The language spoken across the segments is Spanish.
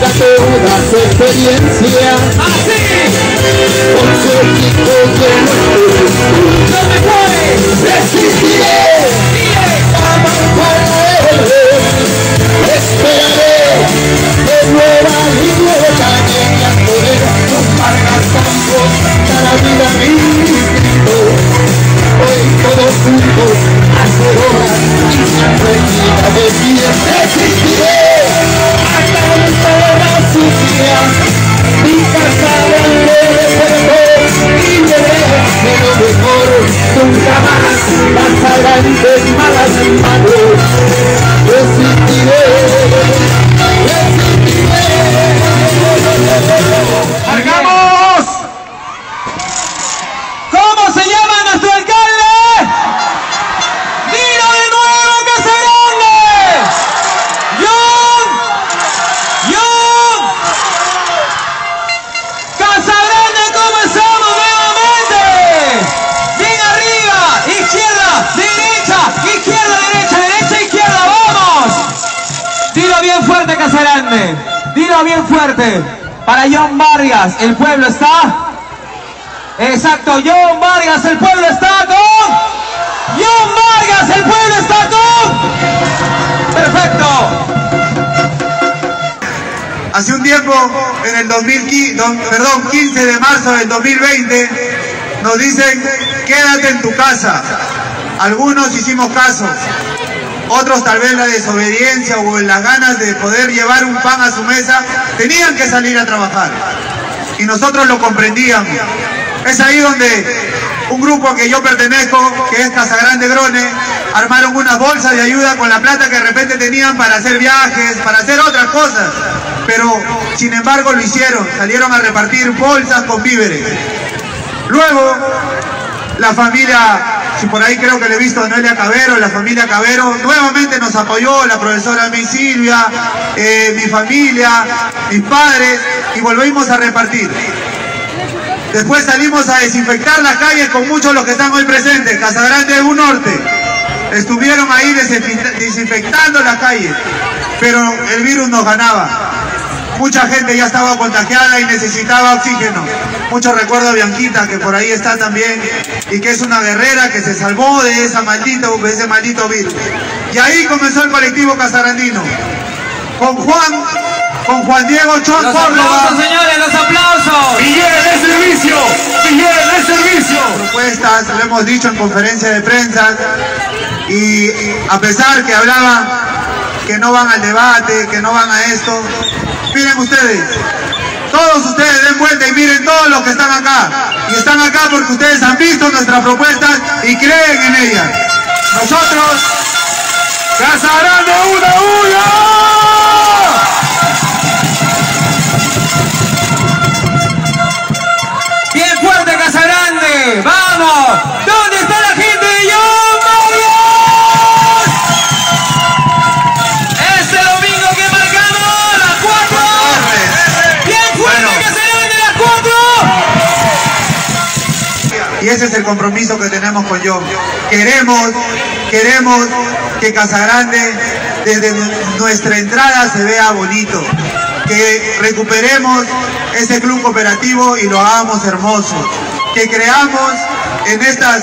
cuando ponga toda Dilo bien fuerte. Para John Vargas, ¿el pueblo está? Exacto, John Vargas, el pueblo está con. John Vargas, el pueblo está con. Perfecto. Hace un tiempo, en el 2015, don- perdón, 15 de marzo del 2020, nos dicen, quédate en tu casa. Algunos hicimos caso, otros tal vez la desobediencia o las ganas de poder llevar un pan a su mesa, tenían que salir a trabajar. Y nosotros lo comprendíamos. Es ahí donde un grupo que yo pertenezco, que es Casa Grande Grone, armaron unas bolsas de ayuda con la plata que de repente tenían para hacer viajes, para hacer otras cosas. Pero, sin embargo, lo hicieron. Salieron a repartir bolsas con víveres. Luego, la familia, si por ahí creo que le he visto a Noelia Cabero, la familia Cabero, nuevamente nos apoyó, la profesora mi Silvia, eh, mi familia, mis padres, y volvimos a repartir. Después salimos a desinfectar las calles con muchos de los que están hoy presentes, Casa Grande U Norte. Estuvieron ahí desinfecta- desinfectando las calles, pero el virus nos ganaba. Mucha gente ya estaba contagiada y necesitaba oxígeno. Mucho recuerdo a Bianquita, que por ahí está también, y que es una guerrera que se salvó de, esa maldito, de ese maldito virus. Y ahí comenzó el colectivo casarandino. Con Juan, con Juan Diego Chon Los Córdoba. aplausos, señores, los aplausos. Miguel de servicio, Miguel de servicio. propuestas, lo hemos dicho en conferencia de prensa, y a pesar que hablaban que no van al debate, que no van a esto, miren ustedes, todos ustedes den vuelta y miren todos los que están acá, y están acá porque ustedes han visto nuestras propuestas y creen en ellas. Nosotros, y ese es el compromiso que tenemos con John. Queremos, queremos que Casagrande desde nu- nuestra entrada se vea bonito, que recuperemos ese club cooperativo y lo hagamos hermoso, que creamos en estas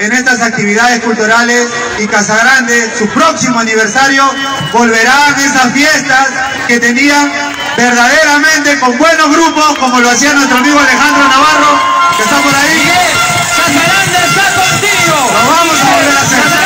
en estas actividades culturales y Casagrande, su próximo aniversario, volverán esas fiestas que tenían verdaderamente con buenos grupos, como lo hacía nuestro amigo Alejandro Navarro, que está por ahí. Grande está contigo. Lo vamos a volver a hacer.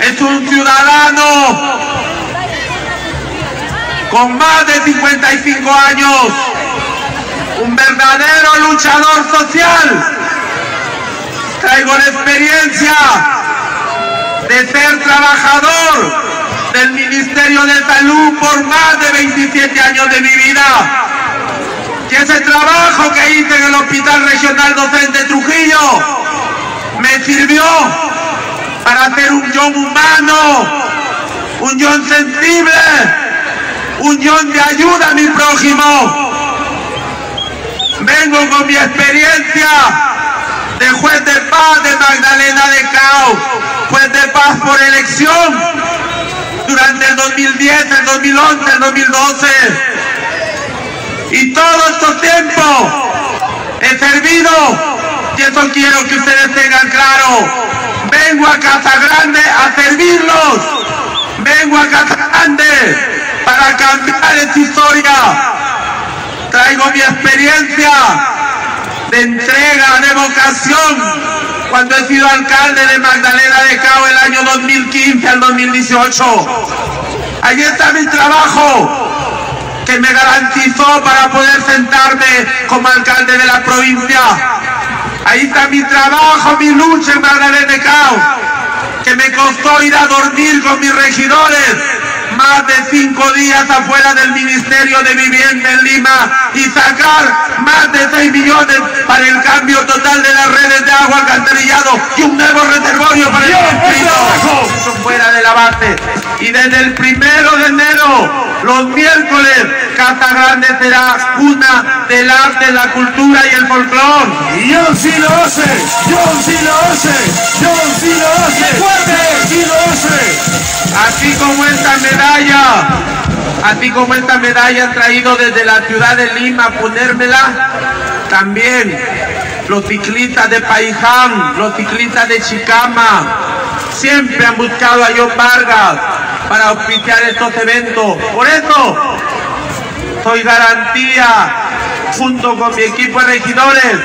Es un ciudadano con más de 55 años, un verdadero luchador social. Traigo la experiencia de ser trabajador del Ministerio de Salud por más de 27 años de mi vida. Que ese trabajo que hice en el Hospital Regional Docente Trujillo me sirvió para hacer un John humano, un John sensible, un John de ayuda a mi prójimo. Vengo con mi experiencia de juez de paz de Magdalena de Cao, juez de paz por elección durante el 2010, el 2011, el 2012. Y todo estos tiempos he servido y eso quiero que ustedes tengan claro. Vengo a Casa Grande a servirlos. Vengo a Casa Grande para cambiar esta historia. Traigo mi experiencia de entrega, de vocación, cuando he sido alcalde de Magdalena de Cao el año 2015 al 2018. Ahí está mi trabajo que me garantizó para poder sentarme como alcalde de la provincia. Ahí está mi trabajo, mi lucha en Magdalena de Cao, que me costó ir a dormir con mis regidores más de cinco días afuera del Ministerio de Vivienda en Lima y sacar más de 6 millones para el cambio total de las redes de agua alcantarillado y un nuevo reservorio para el distrito. Eso fuera de la base. Y desde el primero de enero, los miércoles, Casa Grande será una del arte, la cultura y el folclore. Y John sí lo hace, John sí lo hace, John sí lo hace, fuerte, sí lo hace. Así como esta medalla, así como esta medalla han traído desde la ciudad de Lima a ponérmela, también los ciclistas de Paiján, los ciclistas de Chicama, siempre han buscado a John Vargas para auspiciar estos eventos. Por eso, soy garantía, junto con mi equipo de regidores,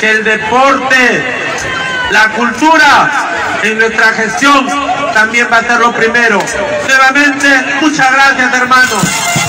que el deporte, la cultura en nuestra gestión también va a ser lo primero. Nuevamente, muchas gracias hermanos.